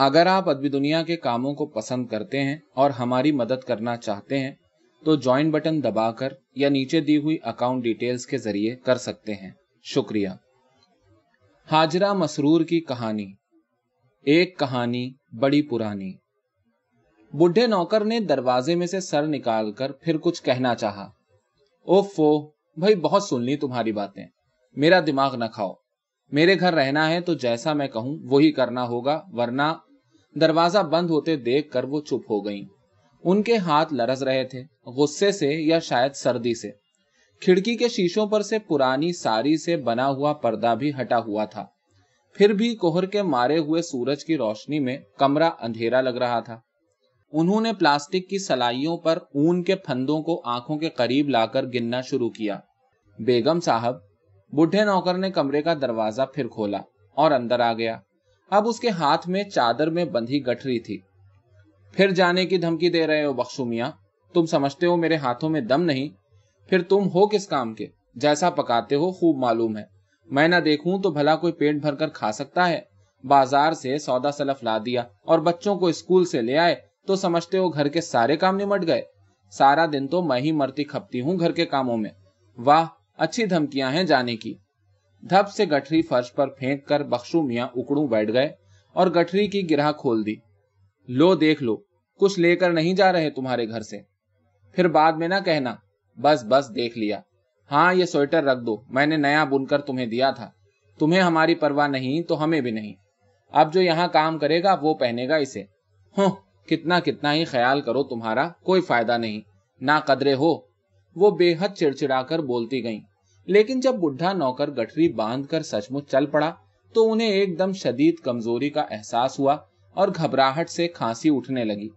अगर आप अदबी दुनिया के कामों को पसंद करते हैं और हमारी मदद करना चाहते हैं तो ज्वाइन बटन दबाकर या नीचे दी हुई अकाउंट डिटेल्स के ज़रिए कर सकते हैं। शुक्रिया। हाजरा मसरूर की कहानी। एक कहानी बड़ी पुरानी। बुढ़े नौकर ने दरवाजे में से सर निकालकर फिर कुछ कहना चाहा। ओफो भाई बहुत सुन ली तुम्हारी बातें। मेरा दिमाग न खाओ। मेरे घर रहना है तो जैसा मैं कहूँ, वही करना होगा, वरना दरवाज़ा बंद होते देख कर वो चुप हो गईं। उनके हाथ लरस रहे थे, गुस्से से या शायद सर्दी से। खिड़की के शीशों पर से पुरानी सारी से बना हुआ पर्दा भी हटा हुआ था। फिर भी कोहर के मारे हुए सूरज की रोशनी में कमरा अंधेरा लग रहा था। उन्होंने प्लास्टिक की सलाइयों पर ऊन के फंदों को आँखों के करीब लाकर गिनना शुरू किया। बेगम साहब, बुढ़े नौकर ने कमरे का दरवाज़ा फिर खोला और अंदर आ गया। अब उसके हाथ में चादर में बंधी गठरी थी। फिर जाने की धमकी दे रहे हो बख्शू मिया। तुम समझते हो मेरे हाथों में दम नहीं। फिर तुम हो किस काम के? जैसा पकाते हो खूब मालूम है। मैं ना देखूँ तो भला कोई पेट भरकर खा सकता है। बाज़ार से सौदा सलफ ला दिया और बच्चों को स्कूल से ले आए तो समझते हो घर के सारे काम निमट गए। सारा दिन तो मैं ही मरती खपती हूँ घर के कामों में। वाह, अच्छी धमकियाँ हैं जाने की। धप से गठरी फर्श पर फेंक कर बख्शू मियाँ उकड़ू बैठ गए और गठरी की गिरह खोल दी। लो, देख लो, कुछ लेकर नहीं जा रहे तुम्हारे घर से। फिर बाद में ना कहना, बस बस, देख लिया। हाँ ये स्वेटर रख दो, मैंने नया बुनकर तुम्हें दिया था। तुम्हें हमारी परवाह नहीं तो हमें भी नहीं। अब जो यहाँ काम करेगा, वो पहनेगा इसे। हो, कितना कितना ही ख्याल करो तुम्हारा, कोई फ़ायदा नहीं ना कदरे हो। वो बेहद चिड़चिड़ाकर बोलती गईं। लेकिन जब बुढ़ा नौकर गठरी बांधकर सचमुच चल पड़ा तो उन्हें एकदम शदीद कमज़ोरी का एहसास हुआ और घबराहट से खांसी उठने लगी।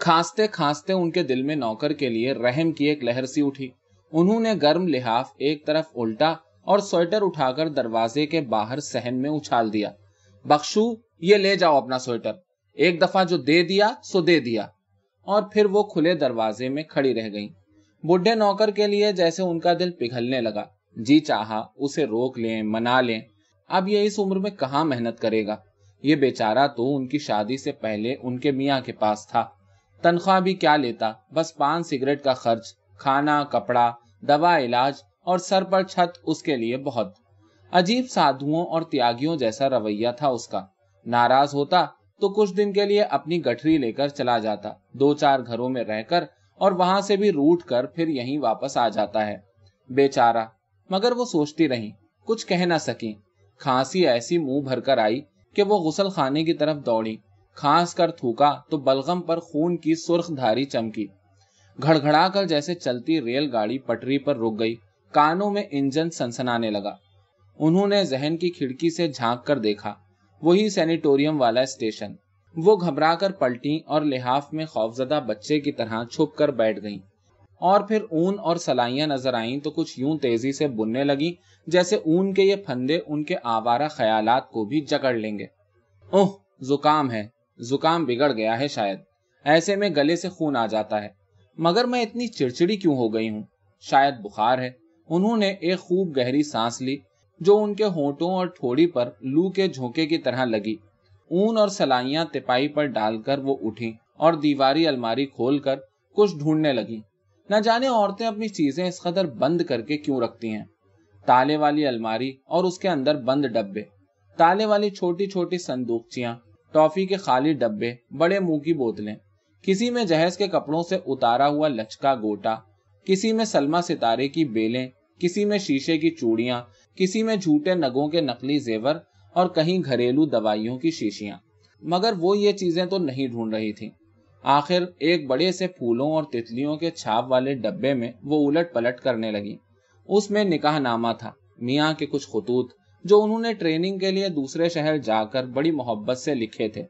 खांसते खांसते उनके दिल में नौकर के लिए रहम की एक लहर सी उठी। उन्होंने गर्म लिहाफ एक तरफ़ उल्टा और स्वेटर उठाकर दरवाजे के बाहर सहन में उछाल दिया। बख्शू, ये ले जाओ अपना स्वेटर। एक दफ़ा जो दे दिया, सो दे दिया। और फिर वो खुले दरवाजे में खड़ी रह गई। बुढ़े नौकर के लिए जैसे उनका दिल पिघलने लगा। जी चाहा, उसे रोक लें, मना लें। अब ये इस उम्र में कहा मेहनत करेगा? ये बेचारा तो उनकी शादी से पहले उनके मियाँ के पास था। तनख्वाह भी क्या लेता? बस पान, सिगरेट का खर्च, खाना, कपड़ा, दवा, इलाज और सर पर छत उसके लिए बहुत। अजीब साधुओं और त्यागियों जैसा रवैया था उसका। नाराज़ होता तो कुछ दिन के लिए अपनी गठरी लेकर चला जाता। दो चार घरों में रहकर और वहाँ से भी रूट कर फिर यहीं वापस आ जाता है। बेचारा मगर वो सोचती रही, कुछ कह ना सकी। खांसी ऐसी मुँह भरकर आई कि वो गुसल खाने की तरफ़ दौड़ी। खांस कर थूका तो बलगम पर खून की सुर्ख धारी चमकी। घड़घड़ा कर जैसे चलती रेलगाड़ी पटरी पर रुक गई। कानों में इंजन सनसनाने लगा। उन्होंने जहन की खिड़की से झाँक कर देखा। वही सैनिटोरियम वाला स्टेशन। वो घबरा कर पलटी और लिहाफ में खौफजदा बच्चे की तरह छुप कर बैठ गईं। और फिर ऊन और सलाइयाँ नज़र आईं तो कुछ यूँ तेज़ी से बुनने लगी, जैसे ऊन के ये फंदे उनके आवारा ख्यालात को भी जकड़ लेंगे। ओह, जुकाम है, जुकाम बिगड़ गया है शायद। ऐसे में गले से खून आ जाता है। मगर मैं इतनी चिड़चिड़ी क्यों हो गई हूँ? शायद बुखार है। उन्होंने एक खूब गहरी सांस ली, जो उनके होठों और ठोड़ी पर लू के झोंके की तरह लगी। ऊन और सलाइयाँ तिपाई पर डालकर वो उठी और दीवारी अलमारी खोलकर कुछ ढूँढने लगी। न जाने औरतें अपनी चीज़ें इस कदर बंद करके क्यों रखती हैं? ताले वाली अलमारी और उसके अंदर बंद डब्बे, ताले वाली छोटी छोटी संदूकचियाँ, टॉफी के खाली डब्बे, बड़े मुँह की बोतलें, किसी में जहेज के कपड़ों से उतारा हुआ लचका गोटा, किसी में सलमा सितारे की बेलें, किसी में शीशे की चूड़ियाँ, किसी में झूठे नगों के नकली जेवर और कहीं घरेलू दवाइयों की शीशियाँ। मगर वो ये चीज़ें तो नहीं ढूंढ रही थी। आखिर एक बड़े से फूलों और तितलियों के छाप वाले डब्बे में वो उलट पलट करने लगी। उसमें निकाह नामा था, मियाँ के कुछ खतूत, जो उन्होंने ट्रेनिंग के लिए दूसरे शहर जाकर बड़ी मोहब्बत से लिखे थे।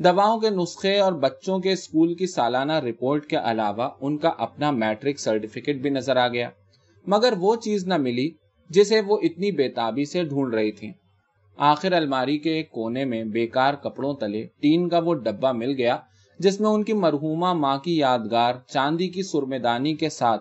दवाओं के नुस्खे और बच्चों के स्कूल की सालाना रिपोर्ट के अलावा उनका अपना मैट्रिक सर्टिफिकेट भी नज़र आ गया। मगर वो चीज़ न मिली, जिसे वो इतनी बेताबी से ढूंढ रही थी। आखिर अलमारी के एक कोने में बेकार कपड़ों तले टीन का वो डब्बा मिल गया जिसमें उनकी मरहुमा माँ की यादगार चांदी की सुरमेदानी के साथ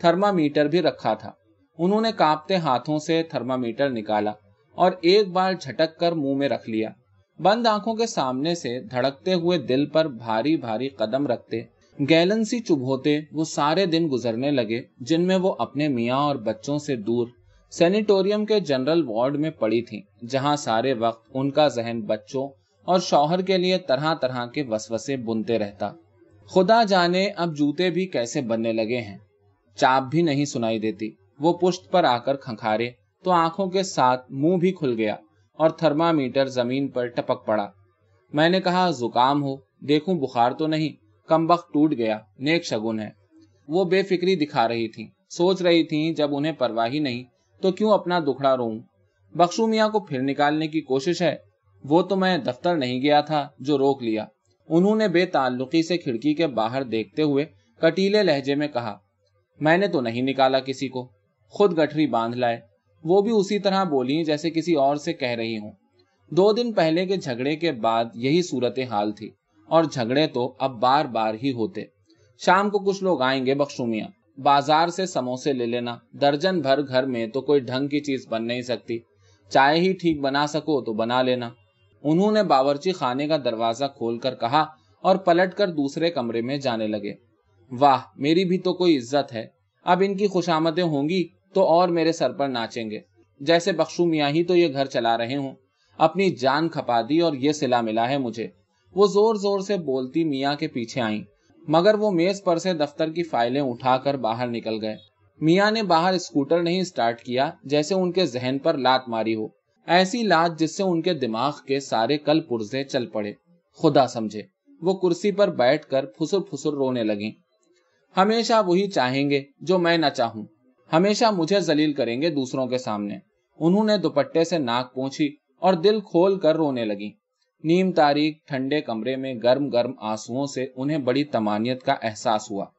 थर्मामीटर भी रखा था। उन्होंने कांपते हाथों से थर्मामीटर निकाला और एक बार झटक कर मुँह में रख लिया। बंद आँखों के सामने से धड़कते हुए दिल पर भारी भारी कदम रखते, गैलन सी चुभोते वो सारे दिन गुजरने लगे, जिनमें वो अपने मियाँ और बच्चों से दूर सेनेटोरियम के जनरल वार्ड में पड़ी थी, जहाँ सारे वक्त उनका जहन बच्चों और शौहर के लिए तरह तरह के वसवसे बुनते रहता। खुदा जाने अब जूते भी कैसे बनने लगे हैं। चाप भी नहीं सुनाई देती। वो पुष्ट पर आकर खंखारे तो आँखों के साथ मुँह भी खुल गया और थर्मामीटर ज़मीन पर टपक पड़ा। मैंने कहा, जुकाम हो, देखूँ बुखार तो नहीं, कमबख्त टूट गया, नेक शगुन है। वो बेफिक्री दिखा रही थी। सोच रही थी, जब उन्हें परवाही नहीं तो क्यों अपना दुखड़ा रो बख्शू मियाँ को फिर निकालने की कोशिश है वो तो मैं दफ्तर नहीं गया था जो रोक लिया। उन्होंने बेताल्लुकी से खिड़की के बाहर देखते हुए कटीले लहजे में कहा, मैंने तो नहीं निकाला किसी को। खुद गठरी बाँध लाए। वो भी उसी तरह बोली जैसे किसी और से कह रही हूँ। दो दिन पहले के झगड़े के बाद यही सूरत हाल थी, और झगड़े तो अब बार बार ही होते। शाम को कुछ लोग आएँगे बख्शू बाज़ार से समोसे ले लेना। दर्जन भर घर में तो कोई ढंग की चीज़ बन नहीं सकती। चाय ही ठीक बना सको तो बना लेना। उन्होंने बावर्ची खाने का दरवाज़ा खोलकर कहा और पलटकर दूसरे कमरे में जाने लगे। वाह, मेरी भी तो कोई इज़्ज़त है। अब इनकी खुशामदें होंगी तो और मेरे सर पर नाचेंगे। जैसे बख्शू मियाँ ही तो ये घर चला रहे हूँ। अपनी जान खपा दी और ये सिला मिला है मुझे। वो ज़ोर ज़ोर से बोलती मियाँ के पीछे आई, मगर वो मेज पर से दफ्तर की फाइलें उठाकर बाहर निकल गए। मियाँ ने बाहर स्कूटर नहीं स्टार्ट किया, जैसे उनके जहन पर लात मारी हो। ऐसी लात जिससे उनके दिमाग के सारे कल पुर्जे चल पड़े। खुदा समझे, वो कुर्सी पर बैठकर फुसुर फुसुर रोने लगी। हमेशा वही चाहेंगे जो मैं न चाहूँ। हमेशा मुझे जलील करेंगे दूसरों के सामने। उन्होंने दुपट्टे से नाक पहुँची और दिल खोल कर रोने लगी। नीम तारीख ठंडे कमरे में गर्म गर्म आंसुओं से उन्हें बड़ी तमानियत का एहसास हुआ।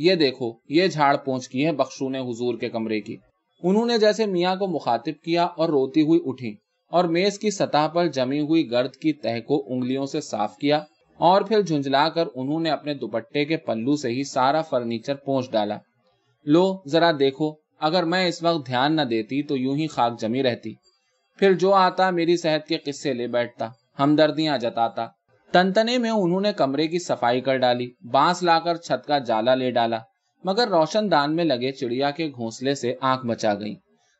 ये देखो, ये झाड़ पहुँच की है बख्शू ने हुजूर के कमरे की। उन्होंने जैसे मियाँ को मुखातिब किया और रोती हुई उठी और मेज की सतह पर जमी हुई गर्द की तह को उंगलियों से साफ़ किया और फिर झुंझलाकर उन्होंने अपने दुपट्टे के पल्लू से ही सारा फर्नीचर पहुँच डाला। लो, जरा देखो, अगर मैं इस वक्त ध्यान न देती तो यूँ ही खाक जमी रहती। फिर जो आता मेरी सेहत के किस्से ले बैठता, हमदर्दियाँ जताता। तनतने में उन्होंने कमरे की सफ़ाई कर डाली, बाँस लाकर छत का जाला ले डाला। मगर रोशनदान में लगे चिड़िया के घोंसले से आँख बचा गई।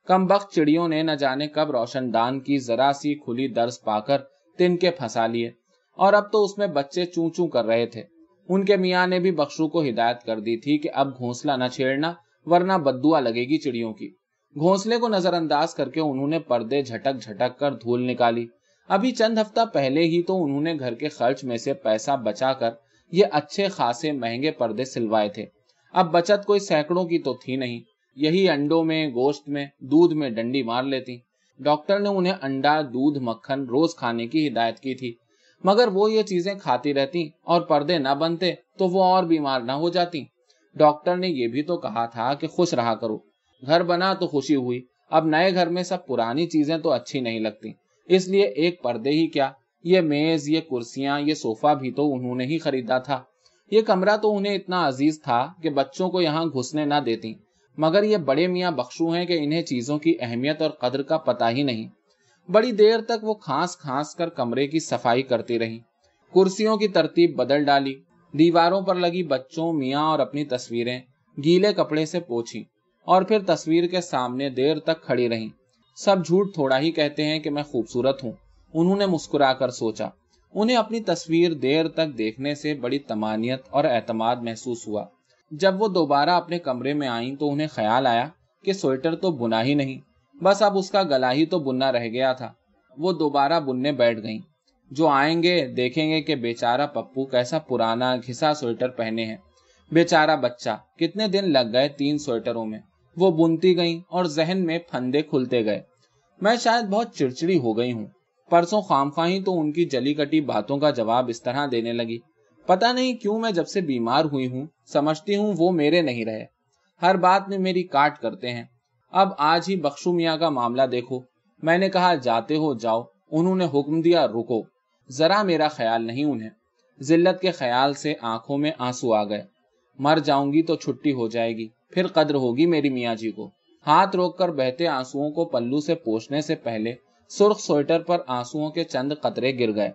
कम वक्त चिड़ियों ने न जाने कब रोशनदान की जरा सी खुली दर्ज पाकर तिनके फंसा लिए, और अब तो उसमें बच्चे चू चू कर रहे थे। उनके मियाँ ने भी बख्शू को हिदायत कर दी थी कि अब घोंसला न छेड़ना, वरना बदुआ लगेगी चिड़ियों की। घोंसले को नजरअंदाज करके उन्होंने पर्दे झटक झटक कर धूल निकाली। अभी चंद हफ़्ता पहले ही तो उन्होंने घर के खर्च में से पैसा बचाकर ये अच्छे खासे महँगे पर्दे सिलवाए थे। अब बचत कोई सैकड़ों की तो थी नहीं। यही अंडों में, गोश्त में, दूध में डंडी मार लेती। डॉक्टर ने उन्हें अंडा, दूध, मक्खन रोज खाने की हिदायत की थी। मगर वो ये चीज़ें खाती रहती और पर्दे न बनते तो वो और बीमार न हो जाती। डॉक्टर ने ये भी तो कहा था कि खुश रहा करो। घर बना तो खुशी हुई। अब नए घर में सब पुरानी चीज़ें तो अच्छी नहीं लगती। इसलिए एक पर्दे ही क्या? ये मेज, ये कुर्सियाँ, ये सोफा भी तो उन्होंने ही खरीदा था। ये कमरा तो उन्हें इतना अज़ीज़ था कि बच्चों को यहाँ घुसने ना देती। मगर ये बड़े मियाँ बख्शू हैं कि इन्हें चीज़ों की अहमियत और कदर का पता ही नहीं। बड़ी देर तक वो खांस खांस कर कमरे की सफ़ाई करती रही। कुर्सियों की तरतीब बदल डाली। दीवारों पर लगी बच्चों, मियाँ और अपनी तस्वीरें गीले कपड़े से पोछी और फिर तस्वीर के सामने देर तक खड़ी रहीं। सब झूठ थोड़ा ही कहते हैं कि मैं खूबसूरत हूँ, उन्होंने मुस्कुराकर सोचा। उन्हें अपनी तस्वीर देर तक देखने से बड़ी तमानियत और एतमाद महसूस हुआ। जब वो दोबारा अपने कमरे में आई तो उन्हें ख्याल आया कि स्वेटर तो बुना ही नहीं, बस अब उसका गला ही तो बुनना रह गया था। वो दोबारा बुनने बैठ गई। जो आएँगे, देखेंगे कि बेचारा पप्पू कैसा पुराना, घिसा स्वेटर पहने हैं। बेचारा बच्चा, कितने दिन लग गए तीन स्वेटरों में। वो बुनती गई और जहन में फंदे खुलते गए। मैं शायद बहुत चिड़चिड़ी हो गई हूँ। परसों खामखा ही तो उनकी जली कटी बातों का जवाब इस तरह देने लगी। पता नहीं क्यों मैं जब से बीमार हुई हूँ, समझती हूँ वो मेरे नहीं रहे। हर बात में मेरी काट करते हैं। अब आज ही बख्शू मियाँ का मामला देखो। मैंने कहा, जाते हो, जाओ। उन्होंने हुक्म दिया, रुको। जरा मेरा ख्याल नहीं उन्हें। जिल्लत के ख्याल से आँखों में आँसू आ गए। मर जाऊँगी तो छुट्टी हो जाएगी। फिर कद्र होगी मेरी मियाँ जी को। हाथ रोककर बहते आंसुओं को पल्लू से पोछने से पहले सुर्ख स्वेटर पर आंसुओं के चंद कतरे गिर गए।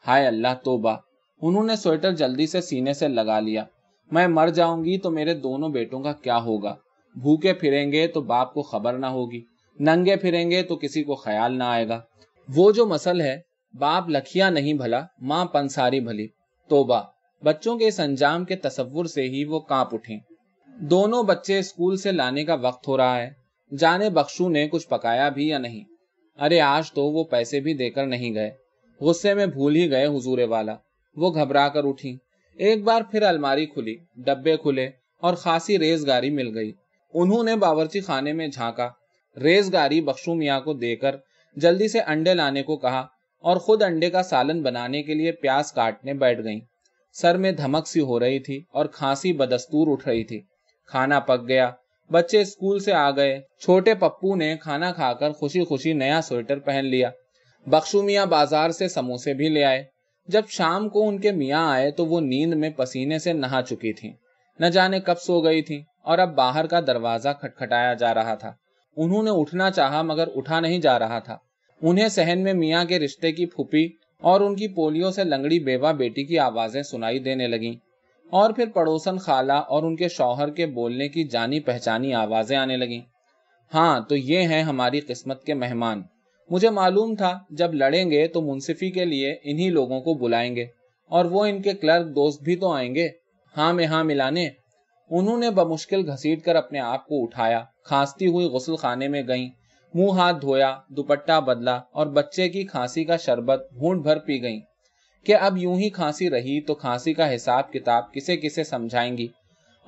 हाय अल्लाह, तोबा। उन्होंने स्वेटर जल्दी से सीने से लगा लिया। मैं मर जाऊँगी तो मेरे दोनों बेटों का क्या होगा? भूखे फिरेंगे तो बाप को खबर ना होगी। नंगे फिरेंगे तो किसी को ख्याल ना आएगा। वो जो मसल है, बाप लखिया नहीं भला, माँ पंसारी भली। तोबा। बच्चों के इस अंजाम के तस्वुर से ही वो काँप उठी। दोनों बच्चे स्कूल से लाने का वक्त हो रहा है। जाने बख्शू ने कुछ पकाया भी या नहीं। अरे आज तो वो पैसे भी देकर नहीं गए। गुस्से में भूल ही गए हुजूरे वाला। वो घबरा कर उठी। एक बार फिर अलमारी खुली, डब्बे खुले और खासी रेजगारी मिल गई। उन्होंने बावर्ची खाने में झांका। रेजगारी बख्शू मियाँ को देकर जल्दी से अंडे लाने को कहा और खुद अंडे का सालन बनाने के लिए प्याज काटने बैठ गईं। सर में धमक सी हो रही थी और खांसी बदस्तूर उठ रही थी। खाना पक गया। बच्चे स्कूल से आ गए। छोटे पप्पू ने खाना खाकर खुशी खुशी नया स्वेटर पहन लिया। बख्शू मियाँ बाज़ार से समोसे भी ले आए। जब शाम को उनके मियाँ आए तो वो नींद में पसीने से नहा चुकी थी। न जाने कब सो गई थी और अब बाहर का दरवाज़ा खटखटाया जा रहा था। उन्होंने उठना चाहा मगर उठा नहीं जा रहा था। उन्हें सहन में मियाँ के रिश्ते की फूफी और उनकी पोलियो से लंगड़ी बेवा बेटी की आवाज़ें सुनाई देने लगीं। और फिर पड़ोसन खाला और उनके शौहर के बोलने की जानी पहचानी आवाज़ें आने लगीं। हाँ तो ये हैं हमारी किस्मत के मेहमान। मुझे मालूम था, जब लड़ेंगे तो मुंसिफी के लिए इन्हीं लोगों को बुलाएँगे। और वो इनके क्लर्क दोस्त भी तो आएँगे। हाँ में हाँ मिलाने। उन्होंने बमुश्किल घसीट कर अपने आप को उठाया, खांसती हुई गुसल खाने में गईं। मुँह हाथ धोया, दुपट्टा बदला और बच्चे की खांसी का शरबत घूंट भर पी गईं। कि अब यूँ ही खांसी रही तो खांसी का हिसाब किताब किसे किसे समझाएँगी?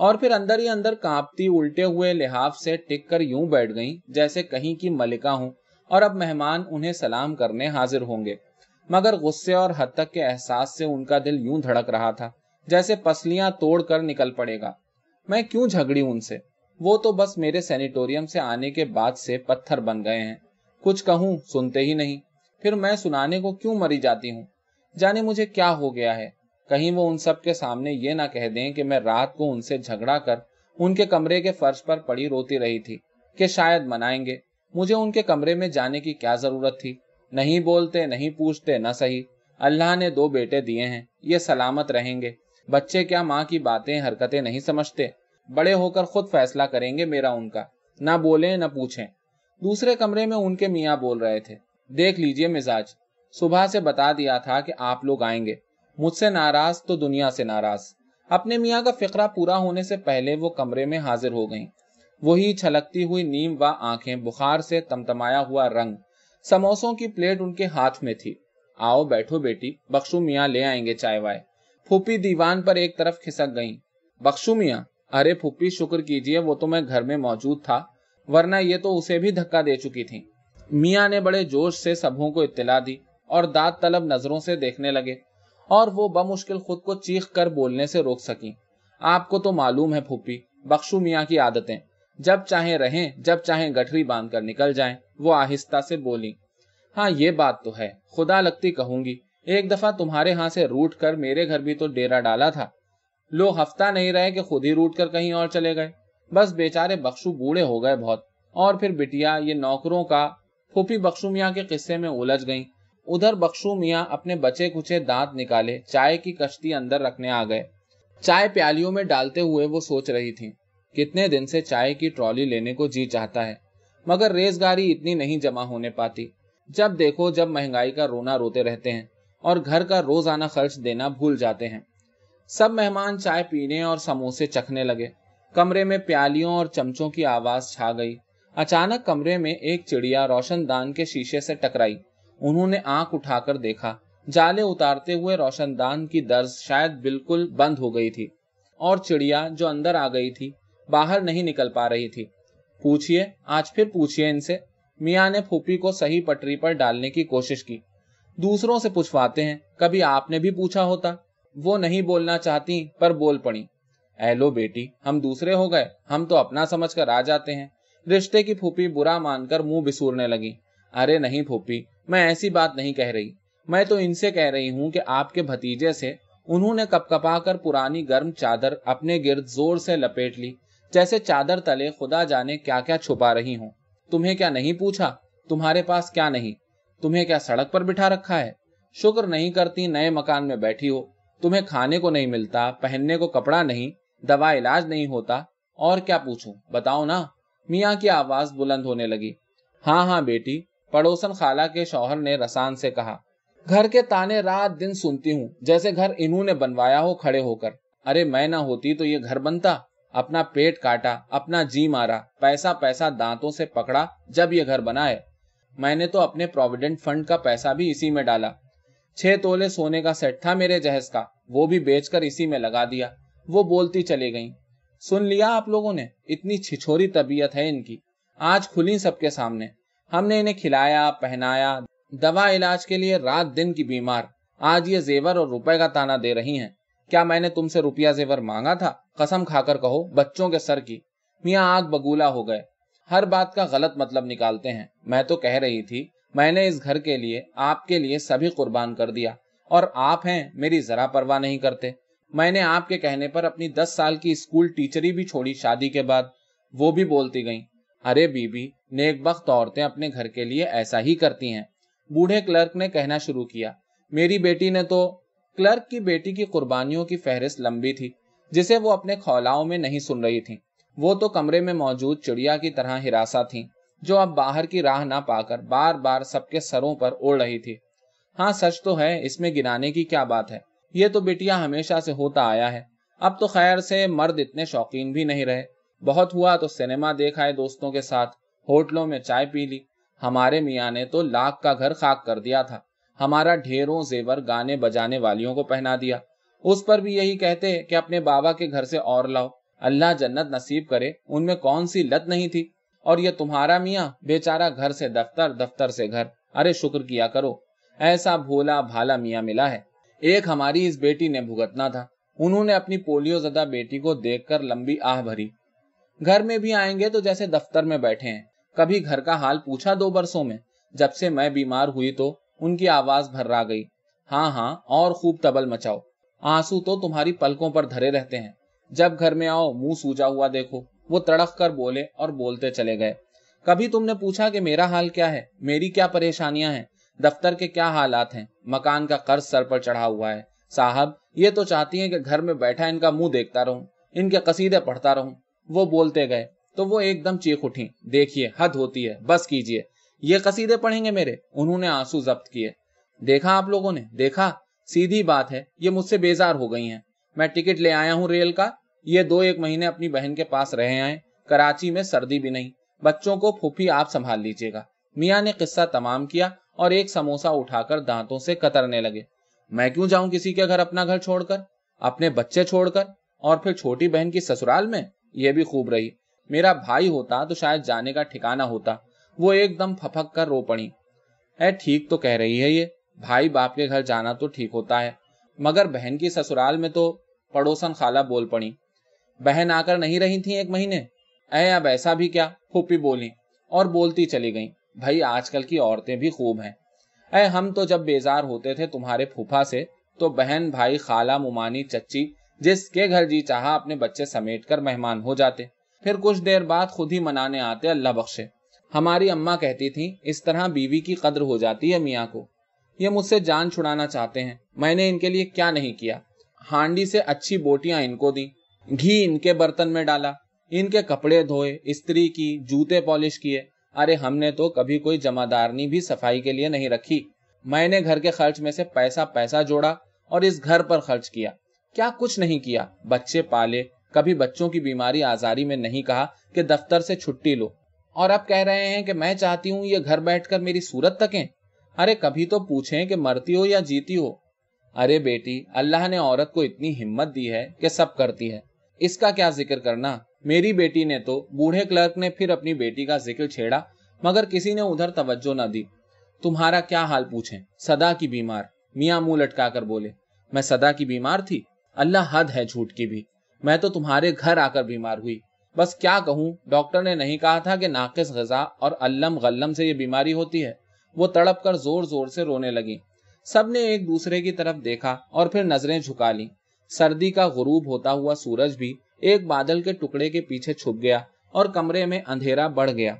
और फिर अंदर ही अंदर कांपती उल्टे हुए लिहाफ से टिक कर यूँ बैठ गईं, जैसे कहीं की मलिका हूँ, और अब मेहमान उन्हें सलाम करने हाजिर होंगे। मगर गुस्से और हद तक के एहसास से उनका दिल यूँ धड़क रहा था, जैसे पसलियाँ तोड़ कर निकल पड़ेगा। मैं क्यों झगड़ी उनसे? वो तो बस मेरे सैनिटोरियम से आने के बाद से पत्थर बन गए हैं। कुछ कहूँ, सुनते ही नहीं। फिर मैं सुनाने को क्यों मरी जाती हूँ? जाने मुझे क्या हो गया है। कहीं वो उन सब के सामने ये ना कह दें कि मैं रात को उनसे झगड़ा कर उनके कमरे के फर्श पर पड़ी रोती रही थी कि शायद मनाएँगे। मुझे उनके कमरे में जाने की क्या ज़रूरत थी? नहीं बोलते, नहीं पूछते, न सही। अल्लाह ने दो बेटे दिए हैं, ये सलामत रहेंगे। बच्चे क्या माँ की बातें, हरकतें नहीं समझते? बड़े होकर खुद फैसला करेंगे मेरा उनका। ना बोले, न पूछें। दूसरे कमरे में उनके मियाँ बोल रहे थे। देख लीजिए मिजाज सुबह से बता दिया था कि आप लोग आएँगे। मुझसे नाराज़ तो दुनिया से नाराज़। अपने मियाँ का फिक्रा पूरा होने से पहले वो कमरे में हाजिर हो गईं। वही छलकती हुई नीम व आँखें बुखार से तमतमाया हुआ रंग, समोसों की प्लेट उनके हाथ में थी। आओ बैठो बेटी, बख्शू मियाँ ले आएँगे चाय वाय। फूपी दीवान पर एक तरफ़ खिसक गईं। बख्शू मियाँ, अरे फुप्पी शुक्र कीजिए वो तो मैं घर में मौजूद था, वरना ये तो उसे भी धक्का दे चुकी थी। मियाँ ने बड़े जोश से सबों को इत्तला दी। और दाद तलब नज़रों से देखने लगे, और वो बमुश्किल खुद को चीख कर बोलने से रोक सकी। आपको तो मालूम है फूफी, बख्शू मियाँ की आदतें। जब चाहे रहें, जब चाहे गठरी बाँध कर निकल जाएँ, वो आहिस्ता से बोली हाँ ये बात तो है, खुदा लगती कहूँगी, एक दफ़ा तुम्हारे यहाँ से रूट कर मेरे घर भी तो डेरा डाला था। लोग हफ़्ता नहीं रहे कि खुद ही रूट कर कहीं और चले गए। बस बेचारे बख्शू बूढ़े हो गए बहुत, और फिर बिटिया, ये नौकरों का, फूफी बख्शू मियाँ के किस्से में उलझ गई। उधर बख्शू मियाँ अपने बचे कुचे दांत निकाले, चाय की कश्ती अंदर रखने आ गए। चाय प्यालियों में डालते हुए वो सोच रही थी, कितने दिन से चाय की ट्रॉली लेने को जी चाहता है, मगर रेजगारी इतनी नहीं जमा होने पाती। जब देखो, जब महँगाई का रोना रोते रहते हैं, और घर का रोज़ाना खर्च देना भूल जाते हैं। सब मेहमान चाय पीने और समोसे चखने लगे। कमरे में प्यालियों और चमचों की आवाज़ छा गई। अचानक कमरे में एक चिड़िया रोशनदान के शीशे से टकराई। उन्होंने आँख उठाकर देखा। जाले उतारते हुए रोशनदान की दर्ज शायद बिल्कुल बंद हो गई थी। और चिड़िया जो अंदर आ गई थी, बाहर नहीं निकल पा रही थी। पूछिए, आज फिर पूछिए इनसे। मियाँ ने फूफी को सही पटरी पर डालने की कोशिश की। दूसरों से पूछवाते हैं, कभी आपने भी पूछा होता? वो नहीं बोलना चाहती, पर बोल पड़ी। एलो बेटी, हम दूसरे हो गए। हम तो अपना समझ कर आ जाते हैं। रिश्ते की फूफी बुरा मानकर मुँह बिसूरने लगी। अरे नहीं फूफी मैं ऐसी बात नहीं कह रही। मैं तो इनसे कह रही हूँ कि आपके भतीजे से उन्होंने कपकपा कर पुरानी गर्म चादर अपने गिर्द ज़ोर से लपेट ली, जैसे चादर तले खुदा जाने क्या क्या छुपा रही हूँ। तुम्हें क्या नहीं पूछा? तुम्हारे पास क्या नहीं? तुम्हें क्या सड़क पर बिठा रखा है? शुक्र नहीं करती नए मकान में बैठी हो। तुम्हें खाने को नहीं मिलता, पहनने को कपड़ा नहीं, दवा इलाज नहीं होता, और क्या पूछूँ? बताओ ना। मियाँ की आवाज़ बुलंद होने लगी। हाँ हाँ बेटी पड़ोसन खाला के शौहर ने रसान से कहा, घर के ताने रात दिन सुनती हूँ, जैसे घर इन्होंने बनवाया हो खड़े होकर। अरे, मैं ना होती तो ये घर बनता। अपना पेट काटा, अपना जी मारा, पैसा पैसा दांतों से पकड़ा, जब ये घर बनाए। मैंने तो अपने प्रोविडेंट फंड का पैसा भी इसी में डाला। छह तोले सोने का सेट था मेरे जहेज का, वो भी बेचकर इसी में लगा दिया। वो बोलती चली गई, सुन लिया आप लोगों ने, इतनी छिछोरी तबीयत है इनकी। आज खुली सबके सामने। हमने इन्हें खिलाया, पहनाया, दवा इलाज के लिए रात दिन की बीमार। आज ये जेवर और रुपए का ताना दे रही हैं। क्या मैंने तुमसे रुपया जेवर मांगा था? कसम खाकर कहो, बच्चों के सर की। मियाँ आग बगूला हो गए। हर बात का गलत मतलब निकालते हैं। मैं तो कह रही थी, मैंने इस घर के लिए, आपके लिए सभी कुर्बान कर दिया। और आप हैं, मेरी जरा परवाह नहीं करते। मैंने आपके कहने पर अपनी दस साल की स्कूल टीचरी भी छोड़ी शादी के बाद। वो भी बोलती गई अरे बीबी नेक वक्त औरतें अपने घर के लिए ऐसा ही करती हैं। बूढ़े क्लर्क ने कहना शुरू किया, मेरी बेटी ने तो क्लर्क की बेटी की कुर्बानियों की फहरिस्त लंबी थी, जिसे वो अपने खौलाओं में नहीं सुन रही थी। वो तो कमरे में मौजूद चिड़िया की तरह हिरासा थी, जो अब बाहर की राह ना पाकर बार बार सबके सरों पर उड़ रही थी। हाँ सच तो है, इसमें गिराने की क्या बात है? ये तो बेटिया हमेशा से होता आया है। अब तो खैर से मर्द इतने शौकीन भी नहीं रहे। बहुत हुआ तो सिनेमा देख आए दोस्तों के साथ, होटलों में चाय पी ली। हमारे मियाँ ने तो लाख का घर खाक कर दिया था। हमारा ढेरों जेवर गाने बजाने वालियों को पहना दिया। उस पर भी यही कहते कि अपने बाबा के घर से और लाओ। अल्लाह जन्नत नसीब करे, उनमें कौन सी लत नहीं थी? और ये तुम्हारा मियाँ? बेचारा घर से दफ्तर दफ्तर से घर। अरे शुक्र किया करो। ऐसा भोला भाला मियाँ मिला है। एक हमारी इस बेटी ने भुगतना था। उन्होंने अपनी पोलियो जदा बेटी को देखकर लंबी आह भरी। घर में भी आएँगे तो जैसे दफ्तर में बैठे हैं। कभी घर का हाल पूछा दो बरसों में। जब से मैं बीमार हुई तो उनकी आवाज़ भर्रा गई। हाँ हाँ और खूब तबल मचाओ। आँसू तो तुम्हारी पलकों पर धरे रहते हैं। जब घर में आओ, मुँह सूजा हुआ देखो। वो तड़क कर बोले और बोलते चले गए। कभी तुमने पूछा कि मेरा हाल क्या है? मेरी क्या परेशानियाँ हैं? दफ्तर के क्या हालात हैं? मकान का कर्ज सर पर चढ़ा हुआ है। साहब, ये तो चाहती हैं कि घर में बैठा इनका मुँह देखता रहूँ। इनके कसीदे पढ़ता रहूँ। वो बोलते गए। तो वो एकदम चीख उठी। देखिए, हद होती है, बस कीजिए। ये कसीदे पढ़ेंगे मेरे, उन्होंने आँसू जब्त किए। देखा आप लोगों ने? देखा? सीधी बात है, ये मुझसे बेजार हो गई हैं। मैं टिकट ले आया हूँ रेल का। ये दो एक महीने अपनी बहन के पास रहे आए। कराची में सर्दी भी नहीं। बच्चों को फूफी आप संभाल लीजिएगा। मियाँ ने किस्सा तमाम किया और एक समोसा उठाकर दांतों से कतरने लगे। मैं क्यों जाऊँ किसी के घर अपना घर छोड़कर? अपने बच्चे छोड़कर? और फिर छोटी बहन की ससुराल में? ये भी खूब रही। मेरा भाई होता तो शायद जाने का ठिकाना होता। वो एकदम फपक कर रो पड़ी। है ठीक तो कह रही है ये। भाई बाप के घर जाना तो ठीक होता है। मगर बहन की ससुराल में तो पड़ोसन खाला बोल पड़ी। बहन आकर नहीं रही थी एक महीने? ऐ, अब ऐसा भी क्या? फूपी बोली। और बोलती चली गई। भाई, आजकल की औरतें भी खूब हैं। ऐ, हम तो जब बेजार होते थे तुम्हारे फूफा से तो बहन, भाई, खाला, मुमानी, चच्ची जिसके घर जी चाहा अपने बच्चे समेट कर मेहमान हो जाते। फिर कुछ देर बाद खुद ही मनाने आते अल्लाह बख्शे। हमारी अम्मा कहती थी, इस तरह बीवी की कद्र हो जाती है मियाँ को। ये मुझसे जान छुड़ाना चाहते हैं। मैंने इनके लिए क्या नहीं किया? हांडी से अच्छी बोटियाँ इनको दी। घी इनके बर्तन में डाला। इनके कपड़े धोए स्त्री की, जूते पॉलिश किए। अरे हमने तो कभी कोई जमादारनी भी सफ़ाई के लिए नहीं रखी। मैंने घर के खर्च में से पैसा पैसा जोड़ा और इस घर पर खर्च किया। क्या कुछ नहीं किया? बच्चे पाले। कभी बच्चों की बीमारी आजारी में नहीं कहा कि दफ्तर से छुट्टी लो। और अब कह रहे हैं कि मैं चाहती हूँ ये घर बैठकर मेरी सूरत तकें। अरे कभी तो पूछें कि मरती हो या जीती हो। अरे बेटी, अल्लाह ने औरत को इतनी हिम्मत दी है कि सब करती है। इसका क्या ज़िक्र करना? मेरी बेटी ने तो बूढ़े क्लर्क ने फिर अपनी बेटी का ज़िक्र छेड़ा, मगर किसी ने उधर तवज्जो न दी। तुम्हारा क्या हाल पूछें? सदा की बीमार। मियाँ मुँह लटका कर बोले, मैं सदा की बीमार थी? अल्लाह हद है झूठ की भी। मैं तो तुम्हारे घर आकर बीमार हुई। बस क्या कहूँ, डॉक्टर ने नहीं कहा था कि नाकिस गजा और अल्लम गल्लम से ये बीमारी होती है। वो तड़प कर ज़ोर ज़ोर से रोने लगी। सबने एक दूसरे की तरफ़ देखा और फिर नज़रें झुका ली। सर्दी का गुरूब होता हुआ सूरज भी एक बादल के टुकड़े के पीछे छुप गया और कमरे में अंधेरा बढ़ गया।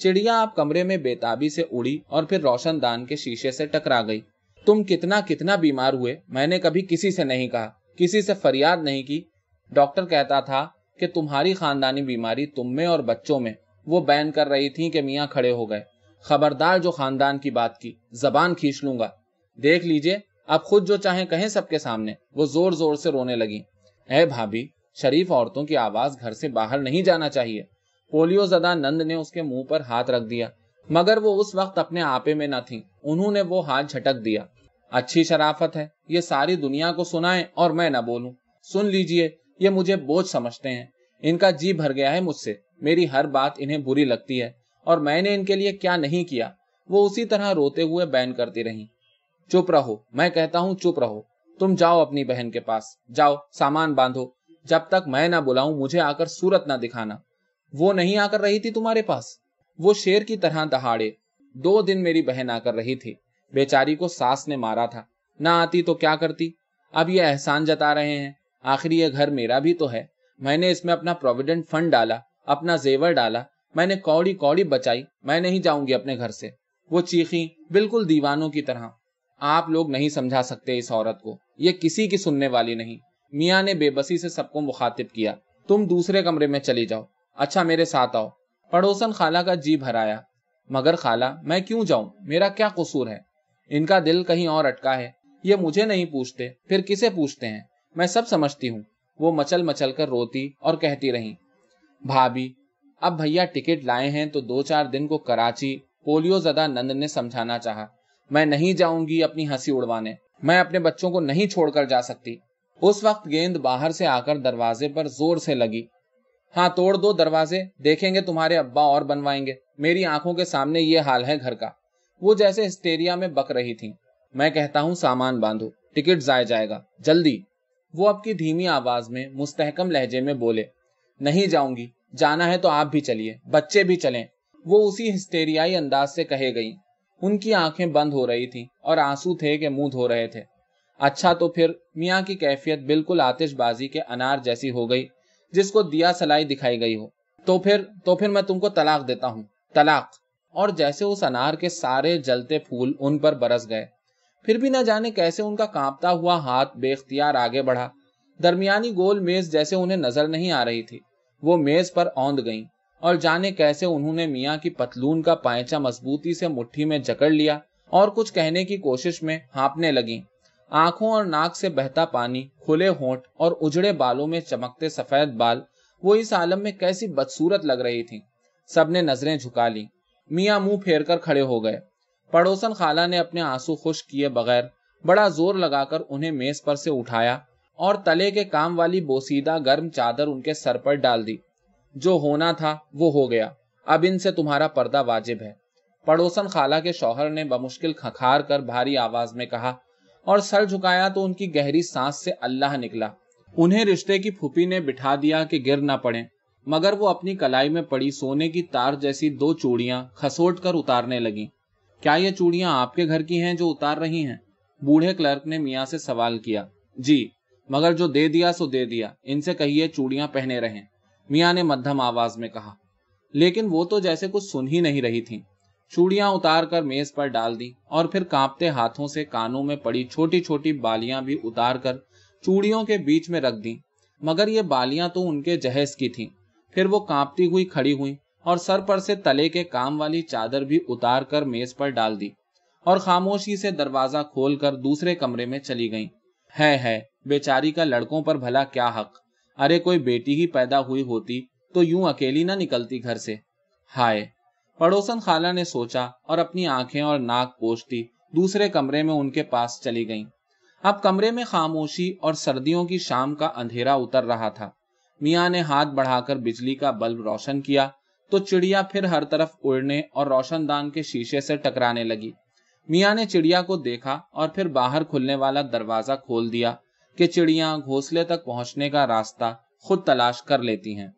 चिड़िया आप कमरे में बेताबी से उड़ी और फिर रोशनदान के शीशे से टकरा गई। तुम कितना कितना बीमार हुए, मैंने कभी किसी से नहीं कहा। किसी से फरियाद नहीं की। डॉक्टर कहता था कि तुम्हारी खानदानी बीमारी तुम में और बच्चों में। वो बैन कर रही थी कि मियाँ खड़े हो गए। खबरदार जो खानदान की बात की, जबान खींच लूँगा। देख लीजिए, अब खुद जो चाहे कहें सबके सामने। वो ज़ोर ज़ोर से रोने लगी। है भाभी, शरीफ औरतों की आवाज़ घर से बाहर नहीं जाना चाहिए। पोलियो जदा नंद ने उसके मुँह पर हाथ रख दिया। मगर वो उस वक्त अपने आपे में न थी। उन्होंने वो हाथ झटक दिया। अच्छी शराफत है। ये सारी दुनिया को सुनाए और मैं न बोलूँ। सुन लीजिए, ये मुझे बोझ समझते हैं। इनका जी भर गया है मुझसे। मेरी हर बात इन्हें बुरी लगती है। और मैंने इनके लिए क्या नहीं किया? वो उसी तरह रोते हुए बैन करती रही। चुप रहो। मैं कहता हूँ, चुप रहो। तुम जाओ अपनी बहन के पास। जाओ, सामान बांधो। जब तक मैं ना बुलाऊं, मुझे आकर सूरत ना दिखाना। वो नहीं आकर रही थी तुम्हारे पास? वो शेर की तरह दहाड़े। दो दिन मेरी बहन आकर रही थी। बेचारी को सास ने मारा था। ना आती तो क्या करती? अब ये एहसान जता रहे हैं। आखिर ये घर मेरा भी तो है। मैंने इसमें अपना प्रोविडेंट फंड डाला, अपना जेवर डाला, मैंने कौड़ी कौड़ी बचाई, मैं नहीं जाऊँगी अपने घर से। वो चीखी, बिल्कुल दीवानों की तरह। आप लोग नहीं समझा सकते इस औरत को। ये किसी की सुनने वाली नहीं। मियाँ ने बेबसी से सबको मुखातिब किया। तुम दूसरे कमरे में चली जाओ। अच्छा मेरे साथ आओ। पड़ोसन खाला का जी भराया मगर खाला, मैं क्यों जाऊँ? मेरा क्या कसूर है? इनका दिल कहीं और अटका है। ये मुझे नहीं पूछते, फिर किसे पूछते हैं? मैं सब समझती हूँ। वो मचल मचल कर रोती और कहती रही, भाभी, अब भैया टिकट लाए हैं तो दो चार दिन को कराची, पोलियो जदा नंद ने समझाना चाहा। मैं नहीं जाऊँगी अपनी हँसी उड़वाने। मैं अपने बच्चों को नहीं छोड़कर जा सकती। उस वक्त गेंद बाहर से आकर दरवाजे पर ज़ोर से लगी। हाँ तोड़ दो दरवाजे, देखेंगे तुम्हारे अब्बा और बनवाएँगे। मेरी आँखों के सामने ये हाल है घर का। वो जैसे हिस्टेरिया में बक रही थी। मैं कहता हूँ, सामान बांधो टिकट जाए जाएगा, जल्दी। वो आपकी धीमी आवाज़ में, मुस्तहकम लहजे में बोले, नहीं जाऊँगी, जाना है तो आप भी चलिए, बच्चे भी चलें। वो उसी हिस्टेरियाई अंदाज से कहे गई। उनकी आँखें बंद हो रही थी और आँसू थे कि मुँह धो रहे थे। अच्छा तो फिर मियाँ की कैफियत बिल्कुल आतिशबाजी के अनार जैसी हो गई, जिसको दिया सलाई दिखाई गई हो। तो फिर तो फिर मैं तुमको तलाक देता हूँ, तलाक। और जैसे उस अनार के सारे जलते फूल उन पर बरस गए। फिर भी न जाने कैसे उनका कांपता हुआ हाथ बेख्तियार आगे बढ़ा। दरमियानी गोल मेज जैसे उन्हें नज़र नहीं आ रही थी। वो मेज पर औंद गईं और जाने कैसे उन्होंने मियाँ की पतलून का पायचा मजबूती से मुट्ठी में जकड़ लिया और कुछ कहने की कोशिश में हाँपने लगी। आँखों और नाक से बहता पानी, खुले होंठ और उजड़े बालों में चमकते सफ़ेद बाल, वो इस आलम में कैसी बदसूरत लग रही थी। सबने नज़रें झुका ली। मियाँ मुँह फेर कर खड़े हो गए। पड़ोसन खाला ने अपने आँसू खुश किए बगैर बड़ा ज़ोर लगाकर उन्हें मेज पर से उठाया और तले के काम वाली बोसीदा गर्म चादर उनके सर पर डाल दी। जो होना था, वो हो गया। अब इनसे तुम्हारा पर्दा वाजिब है। पड़ोसन खाला के शौहर ने बमुश्किल खखार कर भारी आवाज़ में कहा, और सर झुकाया तो उनकी गहरी सांस से अल्लाह निकला। उन्हें रिश्ते की फुपी ने बिठा दिया कि गिर ना पड़े। मगर वो अपनी कलाई में पड़ी सोने की तार जैसी दो चूड़ियाँ खसोट कर उतारने लगी। क्या ये चूड़ियाँ आपके घर की हैं जो उतार रही हैं? बूढ़े क्लर्क ने मियाँ से सवाल किया। जी, मगर जो दे दिया सो दे दिया। इनसे कहिए चूड़ियाँ पहने रहें। मियाँ ने मध्यम आवाज़ में कहा। लेकिन वो तो जैसे कुछ सुन ही नहीं रही थी। चूड़ियाँ उतार कर मेज पर डाल दी और फिर कांपते हाथों से कानों में पड़ी छोटी छोटी बालियाँ भी उतार कर चूड़ियों के बीच में रख दी। मगर ये बालियाँ तो उनके जहेज की थीं। फिर वो कांपती हुई खड़ी हुई और सर पर से तले के काम वाली चादर भी उतार कर मेज पर डाल दी और खामोशी से दरवाज़ा खोलकर दूसरे कमरे में चली गईं। है है, बेचारी का लड़कों पर भला क्या हक अरे कोई बेटी ही पैदा हुई होती तो यूँ अकेली ना निकलती घर से हाय पड़ोसन खाला ने सोचा और अपनी आँखें और नाक पोछती दूसरे कमरे में उनके पास चली गईं। अब कमरे में खामोशी और सर्दियों की शाम का अंधेरा उतर रहा था मियाँ ने हाथ बढ़ाकर बिजली का बल्ब रोशन किया तो चिड़िया फिर हर तरफ़ उड़ने और रोशनदान के शीशे से टकराने लगी। मियाँ ने चिड़िया को देखा और फिर बाहर खुलने वाला दरवाज़ा खोल दिया कि चिड़िया घोंसले तक पहुँचने का रास्ता खुद तलाश कर लेती हैं।